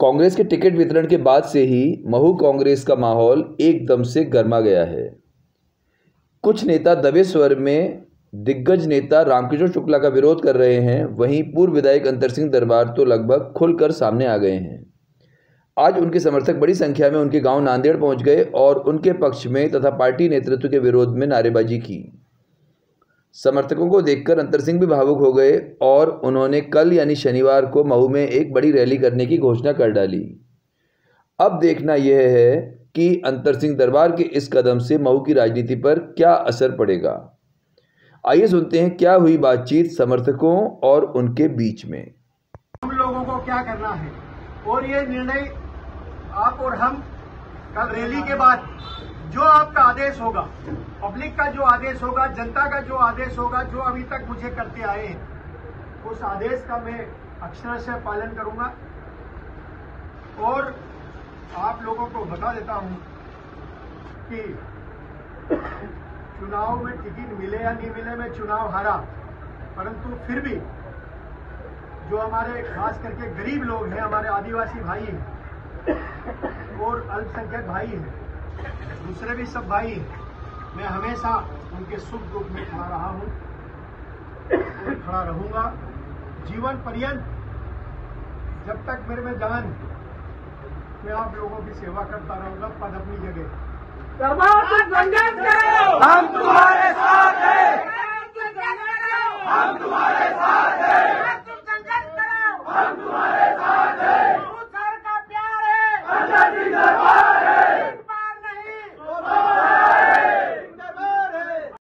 कांग्रेस के टिकट वितरण के बाद से ही महू कांग्रेस का माहौल एकदम से गर्मा गया है। कुछ नेता दबे स्वर में दिग्गज नेता रामकिशोर शुक्ला का विरोध कर रहे हैं। वहीं पूर्व विधायक अंतर सिंह दरबार तो लगभग खुलकर सामने आ गए हैं। आज उनके समर्थक बड़ी संख्या में उनके गाँव नांदेड़ पहुँच गए और उनके पक्ष में तथा पार्टी नेतृत्व के विरोध में नारेबाजी की। समर्थकों को देखकर अंतर सिंह भी भावुक हो गए और उन्होंने कल यानी शनिवार को महू में एक बड़ी रैली करने की घोषणा कर डाली। अब देखना यह है कि अंतर सिंह दरबार के इस कदम से मऊ की राजनीति पर क्या असर पड़ेगा। आइए सुनते हैं क्या हुई बातचीत समर्थकों और उनके बीच में। हम लोगों को क्या करना है? और ये निर्णय आप और हम कल रैली के बाद जो आपका आदेश होगा, पब्लिक का जो आदेश होगा, जनता का जो आदेश होगा, जो अभी तक मुझे करते आए हैं, उस आदेश का मैं अक्षरशः पालन करूँगा। और आप लोगों को बता देता हूँ कि चुनाव में टिकट मिले या नहीं मिले, मैं चुनाव हारा। परंतु फिर भी जो हमारे, खास करके गरीब लोग हैं, हमारे आदिवासी भाई हैं और अल्पसंख्यक भाई हैं। दूसरे भी सब भाई हैं। मैं हमेशा उनके सुख दुख में खड़ा रहा हूँ। खड़ा रहूँगा। जीवन पर्यंत जब तक मेरे में जान मैं आप लोगों की सेवा करता रहूँगा पद अपनी जगह। हम तुम्हारे साथ ってください